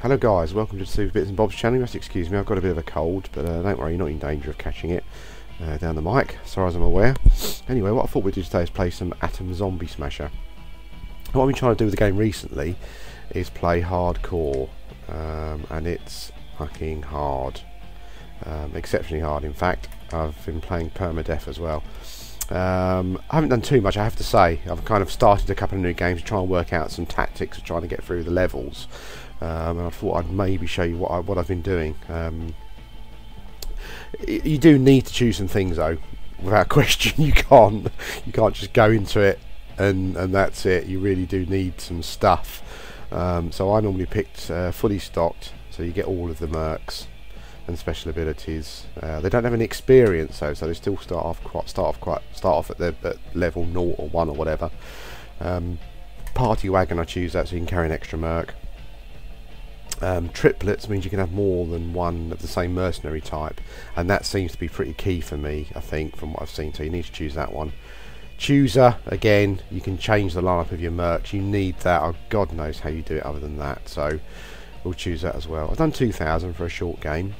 Hello guys, welcome to Super Bits and Bob's channel. You excuse me, I've got a bit of a cold, but uh, don't worry, you're not in danger of catching it uh, down the mic, as far as I'm aware. Anyway, what I thought we'd do today is play some Atom Zombie Smasher. What I've been trying to do with the game recently is play hardcore, um, and it's fucking hard. Um, exceptionally hard, in fact. I've been playing permadeath as well. Um, I haven't done too much, I have to say. I've kind of started a couple of new games to try and work out some tactics of trying to get through the levels. Um, and I thought I'd maybe show you what, I, what I've been doing. Um, you do need to choose some things though, without question. You can't you can't just go into it and and that's it. You really do need some stuff. Um, so I normally picked uh, fully stocked, so you get all of the mercs and special abilities. Uh, they don't have any experience though, so they still start off quite start off quite start off at the at level 0 or 1 or whatever. Um, party wagon I choose that so you can carry an extra merc. Um, triplets means you can have more than one of the same mercenary type and that seems to be pretty key for me I think from what I've seen so you need to choose that one chooser again you can change the lineup of your mercs you need that oh, God knows how you do it other than that so we'll choose that as well I've done 2000 for a short game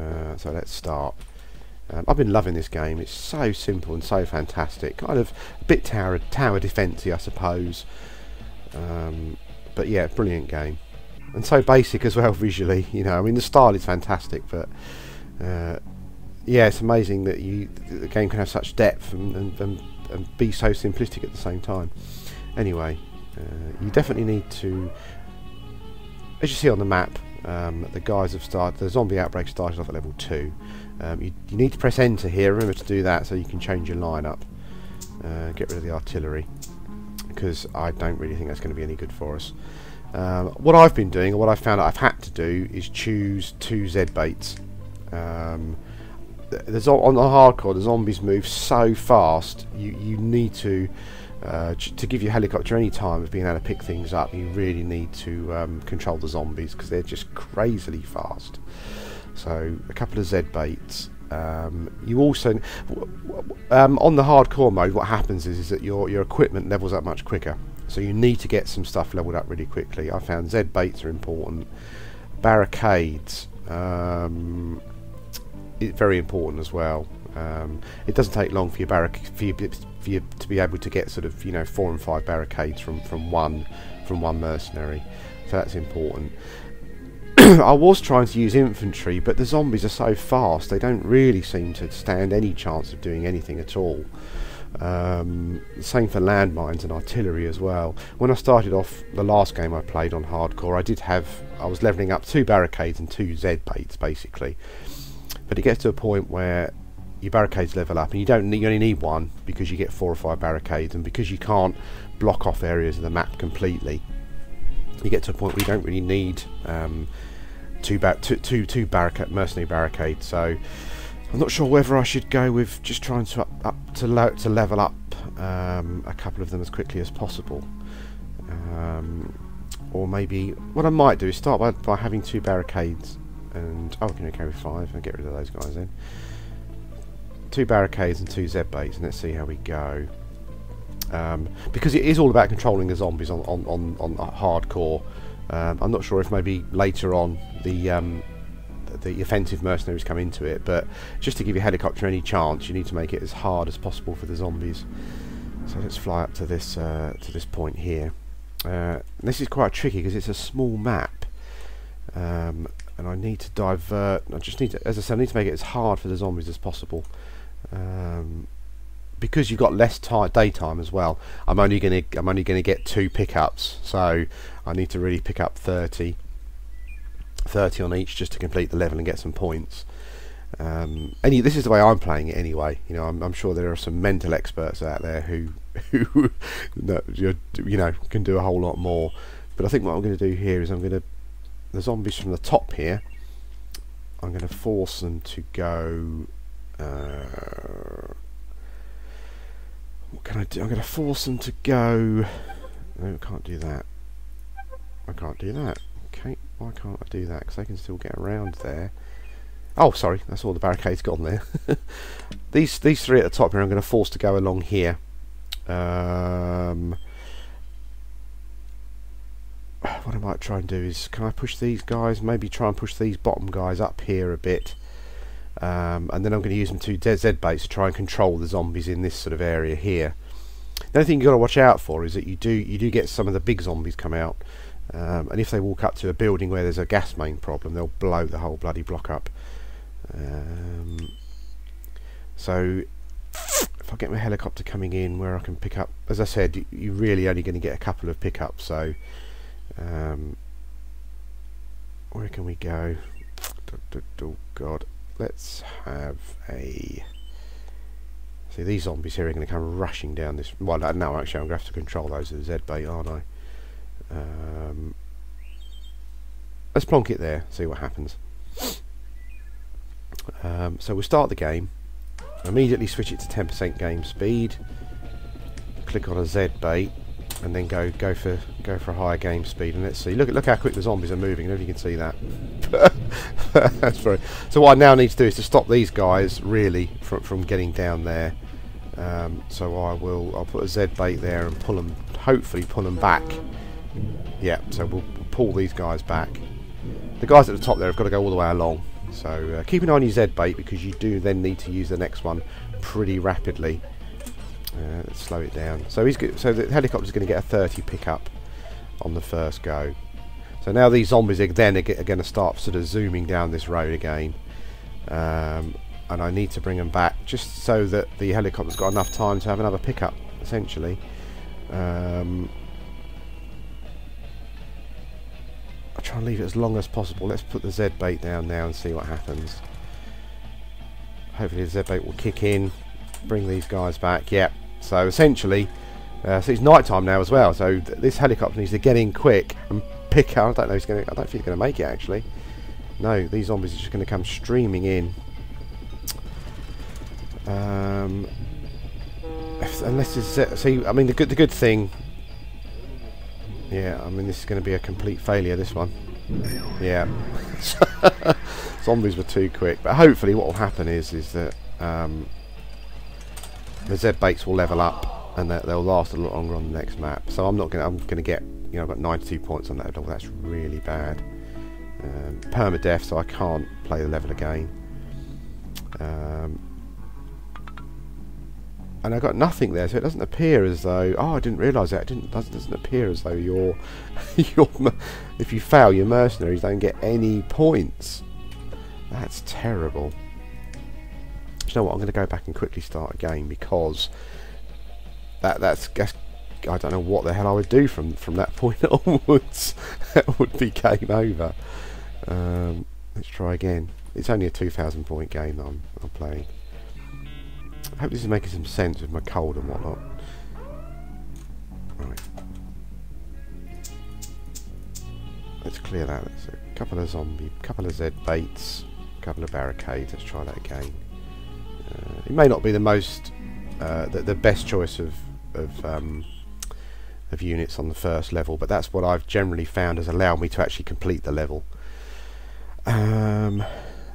uh, so let's start. Um, I've been loving this game. It's so simple and so fantastic. Kind of a bit tower, tower defensy I suppose. Um, but yeah brilliant game. And so basic as well visually. You know, I mean the style is fantastic, but uh, yeah, it's amazing that you the game can have such depth and, and, and, and be so simplistic at the same time. Anyway, uh, you definitely need to, as you see on the map, um, the guys have started. The zombie outbreak started off at level two. Um, you, you, need to press enter here. Remember to do that so you can change your lineup. Uh, get rid of the artillery because I don't really think that's going to be any good for us. Um, what I've been doing, or what I've found I've had to do, is choose two Z baits. Um, there's on the hardcore, the zombies move so fast. You you need to uh, to give your helicopter any time of being able to pick things up. You really need to um, control the zombies because they're just crazily fast. So a couple of Z baits. Um, you also um, on the hardcore mode, what happens is, is that your your equipment levels up much quicker. So you need to get some stuff leveled up really quickly. I found Z baits are important. Barricades, um, very important as well. Um, it doesn't take long for your barric for you, for to be able to get sort of you know four and five barricades from from one from one mercenary. So that's important. I was trying to use infantry, but the zombies are so fast they don't really seem to stand any chance of doing anything at all. Um, same for landmines and artillery as well. When I started off the last game I played on hardcore, I did have I was leveling up two barricades and two Z baits basically. But it gets to a point where your barricades level up and you don't you only need one because you get four or five barricades and because you can't block off areas of the map completely. You get to a point where you don't really need um, two, ba two, two, two barricade mercenary barricades. So I'm not sure whether I should go with just trying to up, up to, to level up um, a couple of them as quickly as possible. Um, or maybe what I might do is start by, by having two barricades and oh, I'm going to carry five and get rid of those guys then. Two barricades and two Z baits, and let's see how we go. Um, because it is all about controlling the zombies on on on, on hardcore. Um, I'm not sure if maybe later on the um, the offensive mercenaries come into it, but just to give your helicopter any chance, you need to make it as hard as possible for the zombies. So let's fly up to this uh, to this point here. Uh, this is quite tricky because it's a small map, um, and I need to divert. I just need to, as I said, I need to make it as hard for the zombies as possible. Um, because you've got less daytime as well. I'm only going to I'm only going to get two pickups, so I need to really pick up 30. 30 on each just to complete the level and get some points. Um, any, this is the way I'm playing it anyway. You know, I'm, I'm sure there are some mental experts out there who, who you know, can do a whole lot more. But I think what I'm going to do here is I'm going to, the zombies from the top here, I'm going to force them to go. Uh, what can I do? I'm going to force them to go. No, I can't do that. I can't do that. Okay. Why can't I do that? Because they can still get around there. Oh, sorry, that's all the barricades gone there. these these three at the top here, I'm going to force to go along here. Um, what I might try and do is, can I push these guys? Maybe try and push these bottom guys up here a bit. Um, and then I'm going to use them two Z baits to try and control the zombies in this sort of area here. The only thing you've got to watch out for is that you do you do get some of the big zombies come out. Um, and if they walk up to a building where there's a gas main problem, they'll blow the whole bloody block up. Um, so if I get my helicopter coming in where I can pick up, as I said, you're really only going to get a couple of pickups. So um, where can we go? Oh God, let's have a. See, these zombies here are going to come rushing down this. Well, no, actually, I'm going to have to control those with Z bait, aren't I? Um, let's plonk it there, see what happens. Um, so we'll start the game. Immediately switch it to 10% game speed. Click on a Z bait, and then go go for go for a higher game speed. And let's see. Look look how quick the zombies are moving. I don't know if you can see that. That's very. So what I now need to do is to stop these guys really from from getting down there. Um, so I will I'll put a Z bait there and pull them. Hopefully pull them back. Yeah. So we'll pull these guys back. The guys at the top there have got to go all the way along. So uh, keep an eye on your Z bait because you do then need to use the next one pretty rapidly. Uh, let's slow it down. So he's good. So the helicopter's going to get a 30 pickup on the first go. So now these zombies are then are, going to start sort of zooming down this road again. Um, and I need to bring them back just so that the helicopter's got enough time to have another pickup, essentially. Um, I'll try and leave it as long as possible. Let's put the Z bait down now and see what happens. Hopefully the Z bait will kick in, bring these guys back. Yep. So essentially, uh, so it's night time now as well. So th this helicopter needs to get in quick and pick up. I don't know. He's going. I don't think he's going to make it actually. No, these zombies are just going to come streaming in. Um, if, unless it's see, I mean the good the good thing yeah, I mean this is going to be a complete failure, this one. Yeah. Zombies were too quick. But hopefully what will happen is is that um, the Z baits will level up and that they'll last a lot longer on the next map. So I'm not going to, I'm to get, you know, I've got 92 points on that. That's really bad. Um, permadeath, so I can't play the level again. Um, and I got nothing there, so it doesn't appear as though. Oh, I didn't realise that. It didn't doesn't, doesn't appear as though you're, you're if you fail, your mercenaries don't get any points. That's terrible. You know what? I'm going to go back and quickly start again because that that's, that's I don't know what the hell I would do from from that point onwards. that would be game over. Um, let's try again. It's only a 2,000 point game that I'm, I'm playing. I hope this is making some sense with my cold and whatnot. Right. Let's clear that. Let's a couple of zombie, couple of Z baits, couple of barricades. Let's try that again. It may not be the most, uh, the, the, best choice of of, um, of units on the first level, but that's what I've generally found has allowed me to actually complete the level. Um,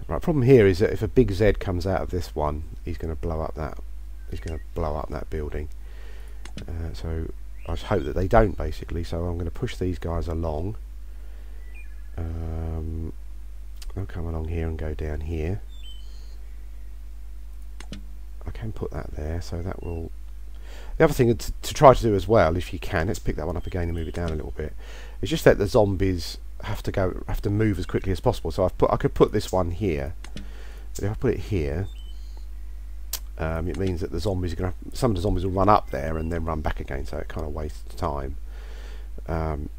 Right, problem here is that if a big Z comes out of this one, he's going to blow up that. He's going to blow up that building. Uh, so I just hope that they don't, basically. So I'm going to push these guys along. Um, I'll come along here and go down here. Can put that there, so that will... The other thing to, to try to do as well, if you can, let's pick that one up again and move it down a little bit, is just let the zombies have to go have to move as quickly as possible. So I've put I could put this one here. But if I put it here, um, it means that the zombies are going to some of the zombies will run up there and then run back again. So it kind of wastes time. Um,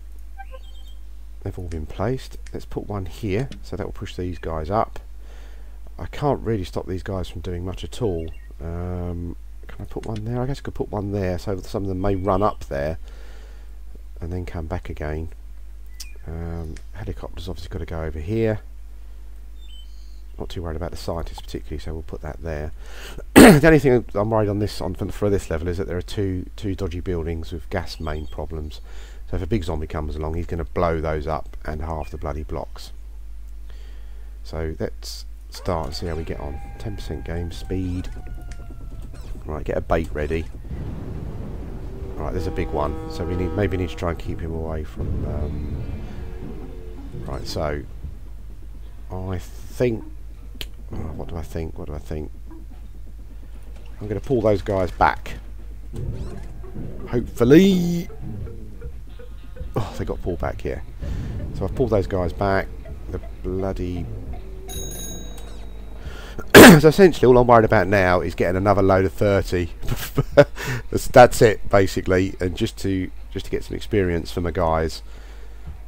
they've all been placed. Let's put one here, so that will push these guys up. I can't really stop these guys from doing much at all. Um, can I put one there? I guess I could put one there, so some of them may run up there and then come back again. Um, helicopter's obviously got to go over here. Not too worried about the scientists particularly, so we'll put that there. the only thing I'm worried on this on for this level is that there are two two dodgy buildings with gas main problems. So if a big zombie comes along, he's going to blow those up and half the bloody blocks. So let's start and see how we get on. 10% game speed. Right, get a bait ready. Right, there's a big one, so we need maybe need to try and keep him away from um, Right, so I think. Oh, what do I think? What do I think? I'm going to pull those guys back. Hopefully. Oh, they got pulled back here. So I've pulled those guys back. The bloody. So essentially, all I'm worried about now is getting another load of 30. that's, that's it, basically, and just to just to get some experience for my guys.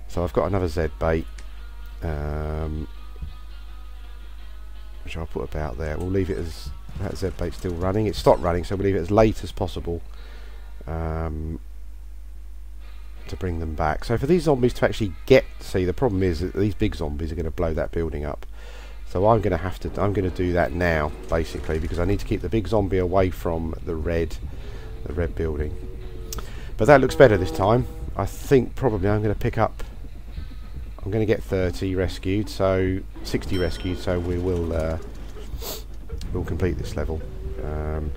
So I've got another Z bait. Um, which I'll put about there. We'll leave it as that Z bait still running. It stopped running, so we'll leave it as late as possible um, to bring them back. So for these zombies to actually get, see, the problem is that these big zombies are going to blow that building up. So I'm going to have to, I'm going to do that now, basically, because I need to keep the big zombie away from the red, the red building. But that looks better this time. I think probably I'm going to pick up I'm going to get 30 rescued, so 60 rescued, so we will uh, we'll complete this level. Um,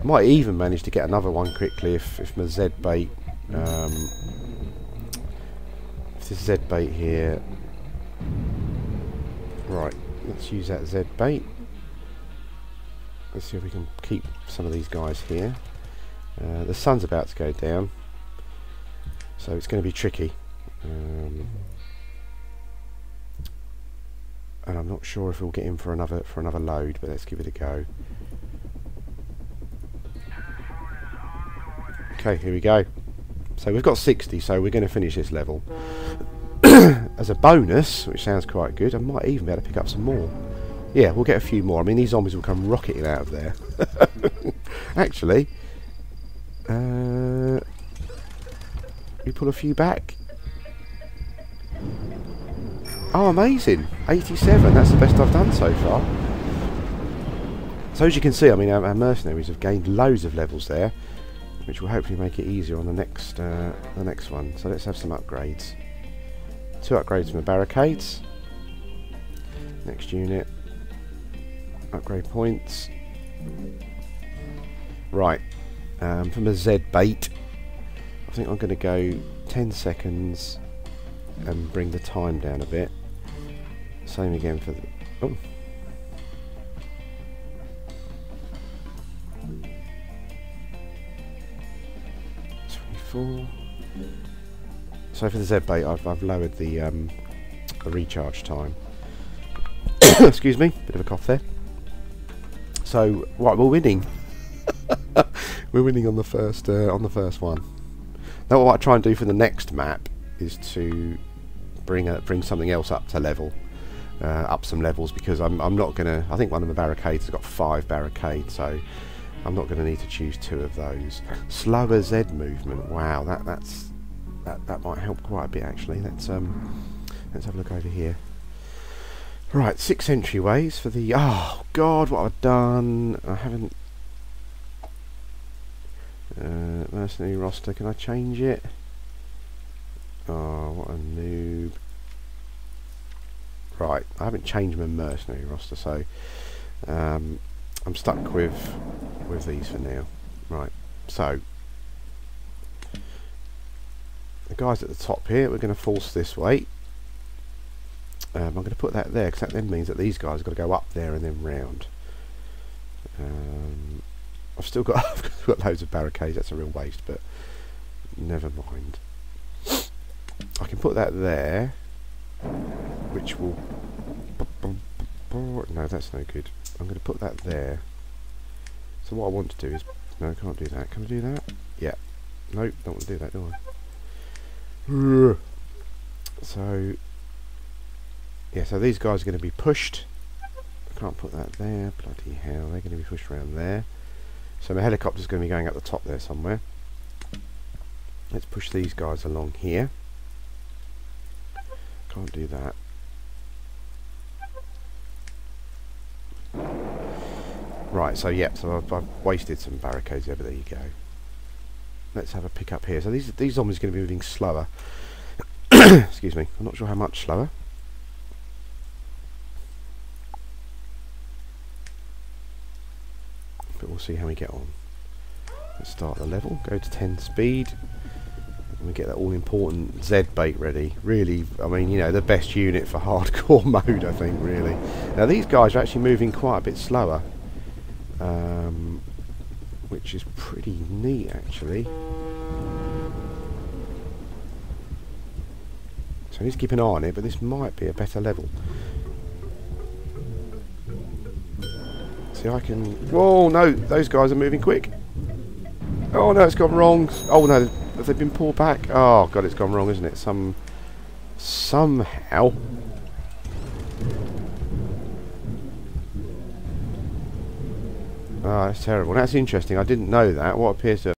I might even manage to get another one quickly if, if my Z bait, um, if this Z bait here, right, let's use that Z bait. Let's see if we can keep some of these guys here. Uh, the sun's about to go down, so it's going to be tricky. Um, and I'm not sure if we'll get in for another for another load but let's give it a go okay here we go so we've got 60 so we're going to finish this level as a bonus which sounds quite good I might even be able to pick up some more yeah we'll get a few more I mean these zombies will come rocketing out of there actually uh, we pull a few back Oh, amazing. 87. That's the best I've done so far. So as you can see, I mean, our, our mercenaries have gained loads of levels there, which will hopefully make it easier on the next uh, the next one. So let's have some upgrades. Two upgrades from the barricades. Next unit. Upgrade points. Right. Um, from a Z bait, I think I'm going to go 10 seconds and bring the time down a bit. Same again for the... Oh. Twenty-four. So for the Z bait, I've, I've lowered the, um, the recharge time. Excuse me, bit of a cough there. So, right, we're winning. we're winning on the first uh, on the first one. Now, what I try and do for the next map is to bring a, bring something else up to level uh, up some levels because I'm, I'm not going to... I think one of the barricades has got five barricades, so I'm not going to need to choose two of those. Slower Z movement. Wow, that that's that that might help quite a bit actually. Let's um let's have a look over here. Right, six entryways for the. Oh God, what have I've done! I haven't. Uh, mercenary roster. Can I change it? Oh, what a noob. Right, I haven't changed my mercenary roster, so um, I'm stuck with with these for now. Right, so the guys at the top here, we're going to force this way. Um, I'm going to put that there because that then means that these guys have got to go up there and then round. Um, I've still got I've got loads of barricades. That's a real waste, but never mind. I can put that there which will... No, that's no good. I'm going to put that there. So what I want to do is... No, I can't do that. Can I do that? Yeah. Nope, don't want to do that, do I? So... Yeah, so these guys are going to be pushed. I can't put that there. Bloody hell, they're going to be pushed around there. So my helicopter's going to be going up the top there somewhere. Let's push these guys along here. Can't do that. Right, so yeah, so I've, I've, wasted some barricades there, but there you go. Let's have a pick up here. So these these zombies are going to be moving slower. Excuse me. I'm not sure how much slower. But we'll see how we get on. Let's start the level. Go to 10 speed. And we get that all important Z bait ready. Really, I mean, you know, the best unit for hardcore mode, I think, really. Now, these guys are actually moving quite a bit slower. Um, which is pretty neat, actually. So I need to keep an eye on it, but this might be a better level. See, I can... Whoa, no, those guys are moving quick. Oh, no, it's gone wrong. Oh, no, have they been pulled back? Oh, God, it's gone wrong, isn't it? Some... Somehow... Ah, oh, that's terrible. That's interesting. I didn't know that. What appears to